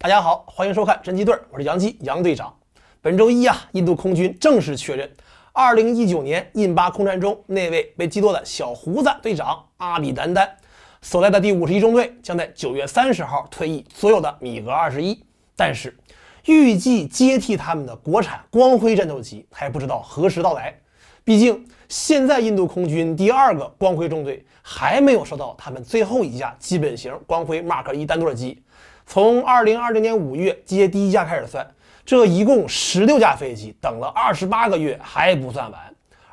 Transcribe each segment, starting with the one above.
大家好，欢迎收看侦缉队，我是杨基杨队长。本周一啊，印度空军正式确认，2019年印巴空战中那位被击落的小胡子队长阿比丹丹所在的第五十一中队将在9月30号退役所有的米格21，但是预计接替他们的国产光辉战斗机还不知道何时到来。毕竟现在印度空军第二个光辉中队还没有收到他们最后一架基本型光辉 Mark 一单座机。从二零二零年五月接第一架开始算，这一共十六架飞机，等了二十八个月还不算完。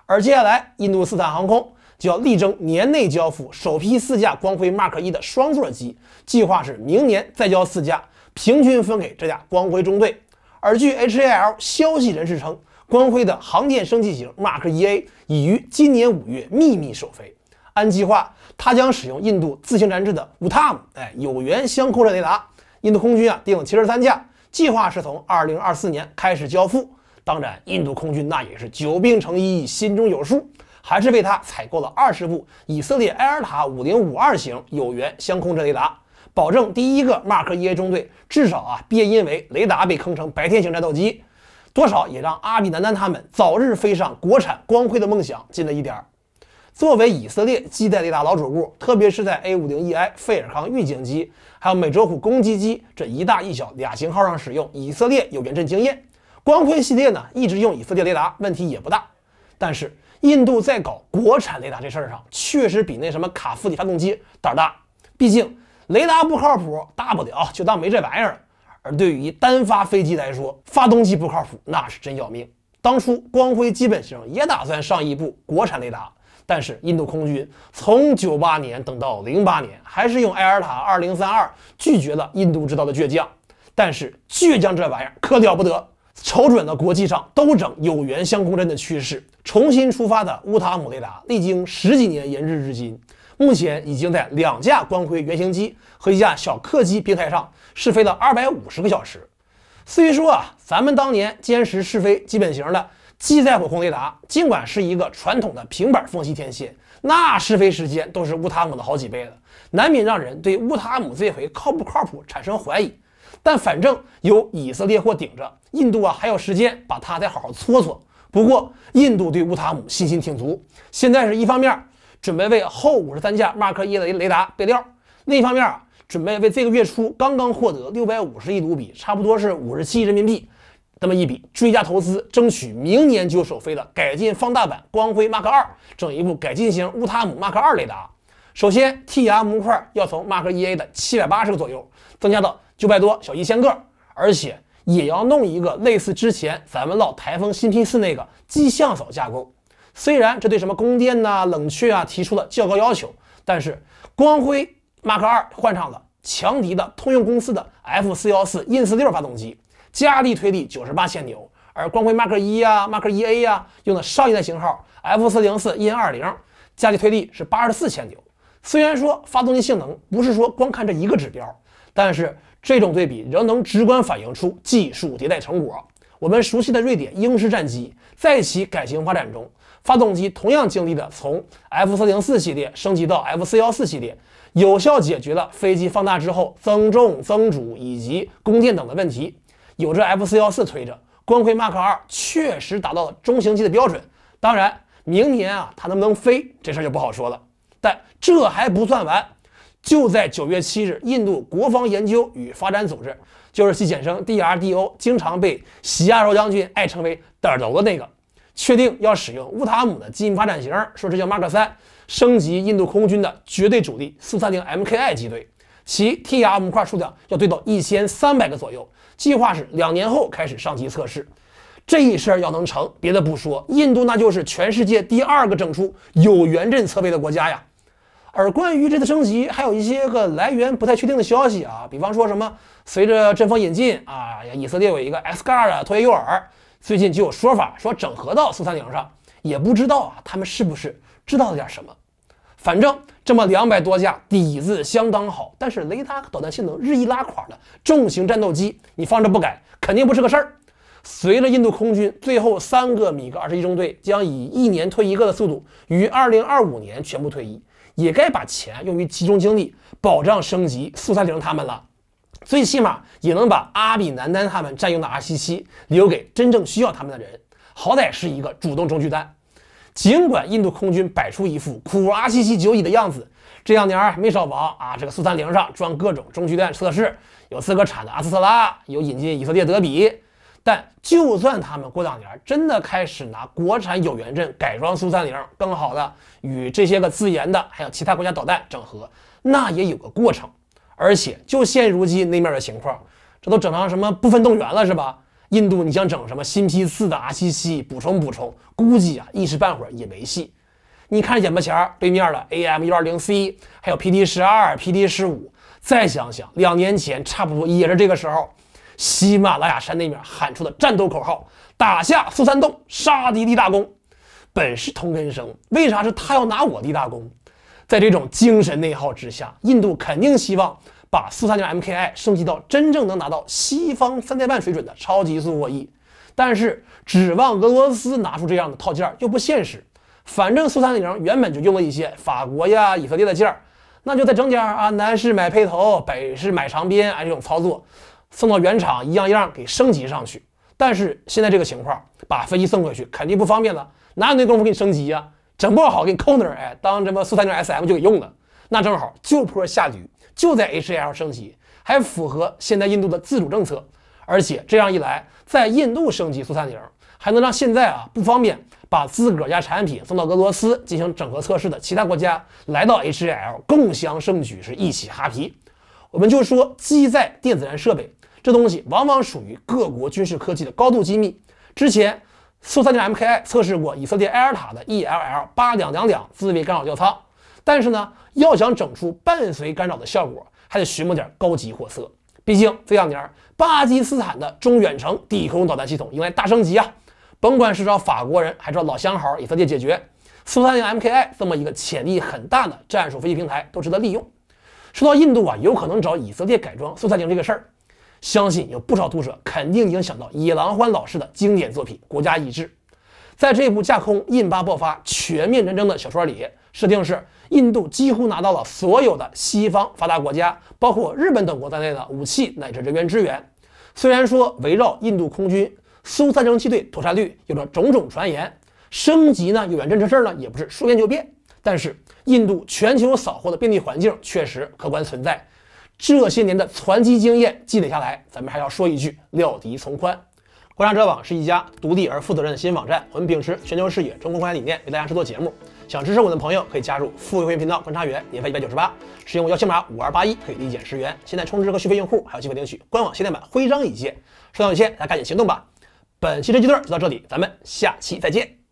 而接下来，印度斯坦航空就要力争年内交付首批四架光辉 Mark 一的双座机，计划是明年再交四架，平均分给这架光辉中队。而据 HAL 消息人士称，光辉的航电升级型 Mark 一 A 已于今年五月秘密首飞，按计划，它将使用印度自行研制的乌塔姆哎有源相控阵雷达。印度空军啊订了七十三架，计划是从二零二四年开始交付。当然，印度空军那也是久病成医，心中有数，还是为他采购了二十部以色列埃尔塔五零五二型有源相控阵雷达，保证第一个 Mark 一 A 中队至少啊别因为雷达被坑成白天型战斗机，多少也让阿比南丹他们早日飞上国产光辉的梦想近了一点儿。作为以色列基带雷达老主顾，特别是在 A50EI 费尔康预警机，还有美洲虎攻击机这一大一小俩型号上使用，以色列有严阵经验。光辉系列呢，一直用以色列雷达，问题也不大。但是印度在搞国产雷达这事儿上，确实比那什么卡夫里发动机胆儿大。毕竟雷达不靠谱，大不了就当没这玩意儿。而对于单发飞机来说，发动机不靠谱那是真要命。当初光辉基本型也打算上一部国产雷达。但是印度空军从九八年等到零八年，还是用埃尔塔二零三二拒绝了印度制造的倔强。但是倔强这玩意儿可了不得，瞅准了国际上都整有源相控阵的趋势，重新出发的乌塔姆雷达历经十几年研制至今，目前已经在两架光辉原型机和一架小客机平台上试飞了二百五十个小时。虽说啊，咱们当年歼十试飞基本型的。机载火控雷达尽管是一个传统的平板缝隙天线，那试飞时间都是乌塔姆的好几倍了，难免让人对乌塔姆这回靠不靠谱产生怀疑。但反正有以色列货顶着，印度啊还有时间把它再好好搓搓。不过印度对乌塔姆信心挺足，现在是一方面准备为后五十三架 Mark 一的雷达备料，另一方面啊准备为这个月初刚刚获得六百五十亿卢比，差不多是五十七亿人民币。那么一笔追加投资，争取明年就首飞的改进放大版光辉 Mark 二，整一部改进型乌塔姆 Mark 二雷达。首先，T R 模块要从 Mark 一 A 的七百八十个左右增加到九百多小一千个，而且也要弄一个类似之前咱们老台风新 P 四那个机向扫架构。虽然这对什么供电呐、冷却啊提出了较高要求，但是光辉 Mark 二换上了强敌的通用公司的 F 四幺四 In 四六发动机。加力推力九十八千牛，而光辉 Mark 一呀、Mark 一 A 呀用的上一代型号 F 四零四 EN 二零，加力推力是八十四千牛。虽然说发动机性能不是说光看这一个指标，但是这种对比仍能直观反映出技术迭代成果。我们熟悉的瑞典鹰式战机，在其改型发展中，发动机同样经历了从 F 四零四系列升级到 F 四幺四系列，有效解决了飞机放大之后增重、增主以及供电等的问题。有着 F 四幺四推着，光辉 Mark 二确实达到了中型机的标准。当然，明年啊，它能不能飞，这事儿就不好说了。但这还不算完，就在九月七日，印度国防研究与发展组织，就是其简称 DRDO，经常被喜亚柔将军爱称为“嘚头”的那个，确定要使用乌塔姆的基因发展型，说这叫 Mark 三，升级印度空军的绝对主力苏三零 MKI 机队，其 TR 模块数量要堆到一千三百个左右。计划是两年后开始上机测试，这一事儿要能成，别的不说，印度那就是全世界第二个整出有源阵侧背的国家呀。而关于这次升级，还有一些个来源不太确定的消息啊，比方说什么随着阵风引进啊，以色列有一个 S 盖的拖曳诱饵，最近就有说法说整合到苏三零上，也不知道啊，他们是不是知道了点什么。反正这么两百多架底子相当好，但是雷达和导弹性能日益拉垮的重型战斗机，你放着不改，肯定不是个事儿。随着印度空军最后三个米格二十一中队将以一年退一个的速度于二零二五年全部退役，也该把钱用于集中精力保障升级苏三零他们了。最起码也能把阿比南丹他们占用的 R 七七留给真正需要他们的人，好歹是一个主动中距弹。尽管印度空军摆出一副苦阿七七久矣的样子，这两年没少往啊这个苏三零上装各种中继弹测试，有自个产的阿斯特拉，有引进以色列德比。但就算他们过两年真的开始拿国产有源阵改装苏三零，更好的与这些个自研的还有其他国家导弹整合，那也有个过程。而且就现如今那面的情况，这都整成什么部分动员了是吧？印度你想整什么新批次的 R 七七补充补充，估计啊一时半会儿也没戏。你看眼巴前对面的 AM 幺二零 C，还有 PD 十二、PD 十五，再想想两年前差不多也是这个时候。喜马拉雅山那面喊出的战斗口号：“打下苏三洞，杀敌立大功。”本是同根生，为啥是他要拿我立大功？在这种精神内耗之下，印度肯定希望把苏三零 MKI 升级到真正能拿到西方三代半水准的超级速火翼。但是指望俄罗斯拿出这样的套件又不现实。反正苏三零原本就用了一些法国呀、以色列的件儿，那就再整点啊，南是买配头，北是买长边，啊，这种操作。送到原厂一样一样给升级上去，但是现在这个情况，把飞机送回去肯定不方便了，哪有那功夫给你升级呀？整不好给你扣那儿，哎，当这么苏三零 SM 就给用了，那正好就坡下驴，就在 HAL 升级，还符合现在印度的自主政策，而且这样一来，在印度升级苏三零，还能让现在啊不方便把自个儿家产品送到俄罗斯进行整合测试的其他国家来到 HAL 共襄盛举，是一起哈皮。我们就说机载电子战设备。这东西往往属于各国军事科技的高度机密。之前苏三零 MKI 测试过以色列埃尔塔的 ELL 八两两两自卫干扰吊舱，但是呢，要想整出伴随干扰的效果，还得寻摸点高级货色。毕竟这两年巴基斯坦的中远程地空导弹系统迎来大升级啊！甭管是找法国人，还是找老相好以色列解决，苏三零 MKI 这么一个潜力很大的战术飞机平台都值得利用。说到印度啊，有可能找以色列改装苏三零这个事儿。相信有不少读者肯定已经想到野狼欢老师的经典作品《国家意志》。在这部架空印巴爆发全面战争的小说里，设定是印度几乎拿到了所有的西方发达国家，包括日本等国在内的武器乃至人员支援。虽然说围绕印度空军苏三零七队妥善率有着种种传言，升级呢有远征这事儿呢也不是说变就变，但是印度全球扫货的便利环境确实客观存在。这些年的攒机经验积累下来，咱们还要说一句：料敌从宽。观察者网是一家独立而负责任的新网站，我们秉持全球视野、中国关怀理念，为大家制作节目。想支持我的朋友可以加入付费会员频道观察员，年费一百九十八，使用邀请码五二八一可以立减十元。现在充值和续费用户还有机会领取官网限量版徽章一件。数量有限，大家赶紧行动吧！本期这期段就到这里，咱们下期再见。